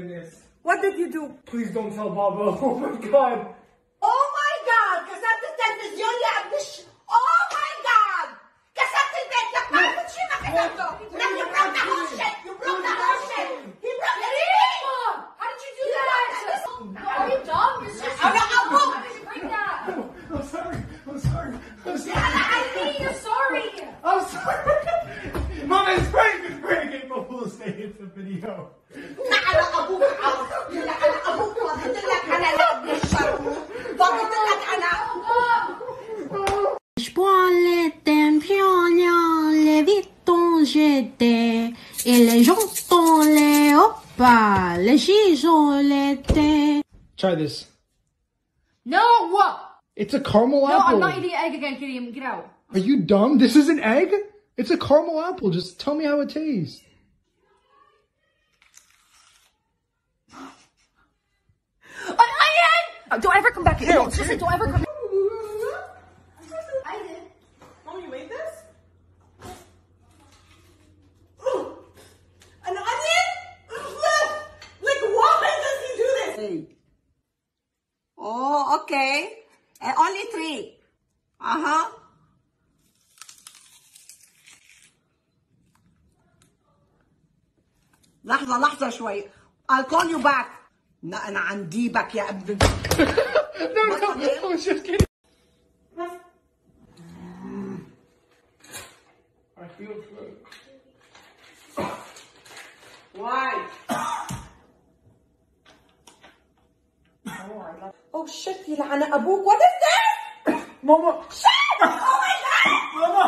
Oh my goodness. What did you do? Please don't tell Baba. Oh my god. Oh my God! Kasati televizyon niya ang dis- Oh my God! Kasati televizyon! Bakit siya nakasato? Now you broke the whole shit! You broke the whole shit! He broke the shit! How did you do that? Are you dumb? It's just. Oh, I'm not- I'm not- How did you break that? I'm sorry. I'm sorry. I'm sorry. I think you're sorry. I'm sorry. Mom, it's great. It's great. But we'll say it's a video. Try this. No. What? It's a caramel No, apple. I'm not eating egg again, Kitty. Get out. Are you dumb? This is an egg? It's a caramel apple. Just tell me how it tastes. An onion! Oh, don't ever come back here. No, don't ever come. back. I did. Mom, you made this? لحظه لحظه شوية I'll call you back لا أنا عنديبك يا ابن مش I feel sick. Why? Oh shit, يلعن أبوك. What is this? ماما. Shit! Oh my god! ماما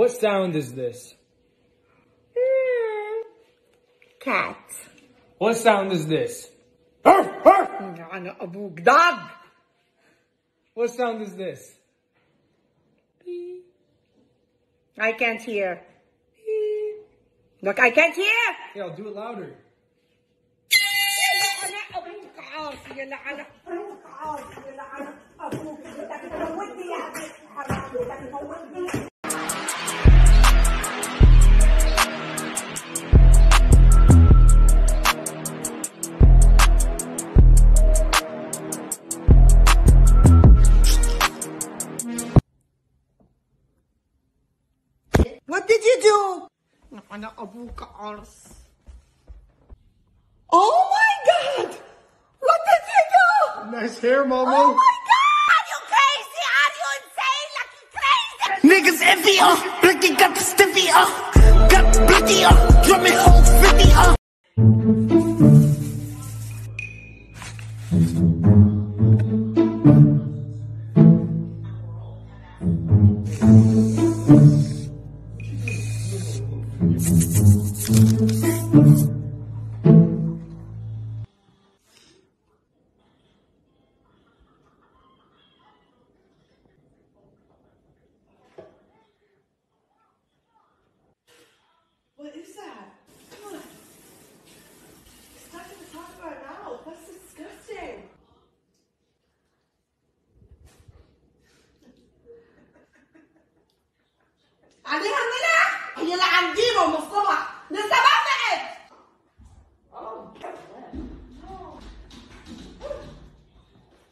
What sound is this? Hmm. Cat. What sound is this? dog. What sound is this? I can't hear. Look, I can't hear. Yeah, I'll do it louder. Abu Cars. Oh my god! What did you do? Nice hair, mama. Oh my god! Are you crazy? Are you insane? Like you crazy? Niggas iffy, uh, blicky got the stiffy, uh, got blicky, uh, drumming whole 50, uh. Thank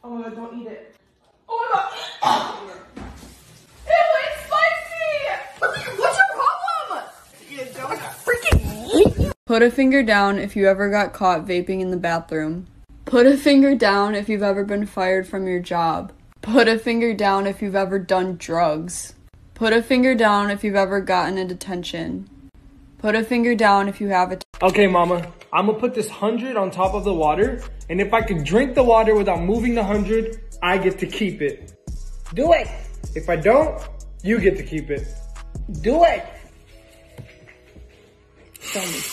Oh my god, don't eat it. Oh my god. Ew, it's spicy! What's your problem? Freaking Put a finger down if you ever got caught vaping in the bathroom. Put a finger down if you've ever been fired from your job. Put a finger down if you've ever done drugs. Put a finger down if you've ever gotten a detention. Put a finger down if you have a Okay, mama. I'm gonna put this hundred on top of the water, and if I can drink the water without moving the hundred, I get to keep it. Do it. If I don't, you get to keep it. Do it.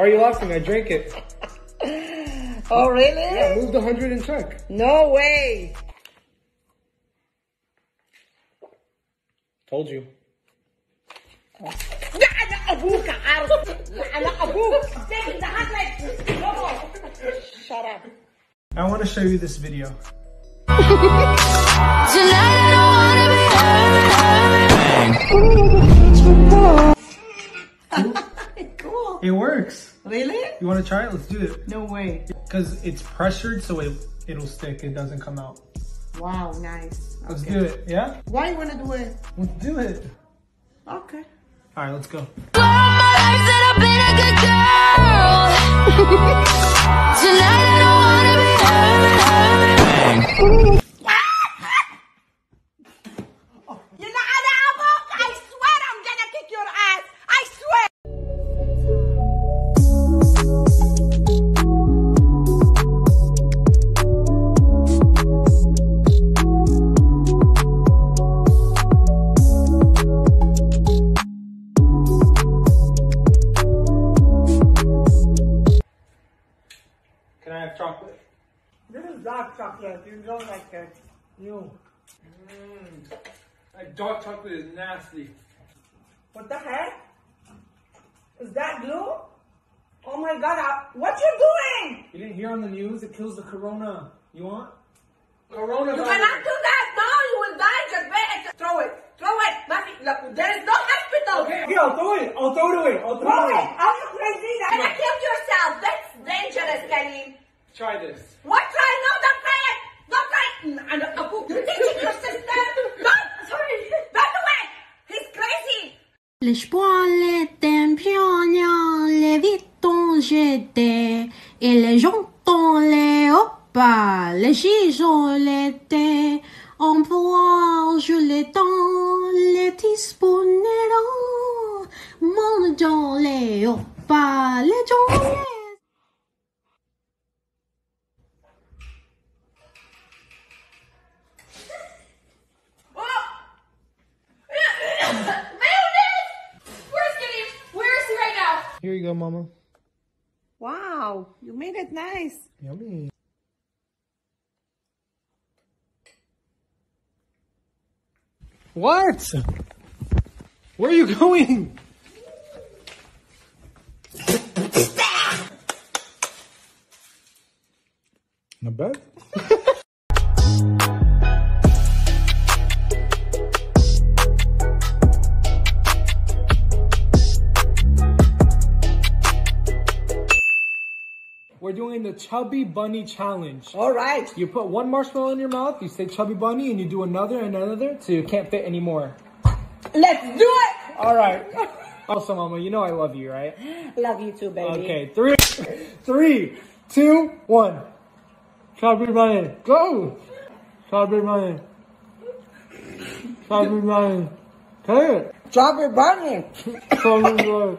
Why are you laughing? I drank it. Oh, really? Yeah, move the hundred and check. No way. Told you. لعن ابوك عارف لعن ابوك take the hundred come on shut up I want to show you this video. cool It works. really You want to try it? Let's do it. no way Because it's pressured, so it it'll stick. It doesn't come out. Wow, nice. Okay. Let's do it, yeah? Why you wanna do it? Let's do it. Okay. All right, let's go. you don't like it you mm. That dark chocolate is nasty. what the heck is that glue oh my god I- what you doing You didn't hear on the news? It kills the corona. You want? Corona. You cannot do that. No, you will die. Just wait and throw it. Throw it. Nothing. Look, there is no hospital. Okay, okay, I'll throw it. I'll throw it away. I'll throw Throw it it. away. Are you crazy? You're gonna kill yourself. That's dangerous, Karim. Try this. What try? No, Les poils étaient pignons, les vitons j'étais, et les jantons les opas, les chichons l'étaient, en poids je les temps, les tisponnerons, mon dans les opas, Wow, you made it nice. Yummy. What? Where are you going? Not bad. doing the Chubby Bunny Challenge. All right. You put one marshmallow in your mouth, you say Chubby Bunny, and you do another and another till you can't fit anymore. Let's do it. All right. Also, Mama, you know I love you, right? Love you too, baby. Okay, three, three, two, one. Chubby Bunny, go! Chubby Bunny. Chubby Bunny. Say it. Chubby bunny. Chubby Bunny.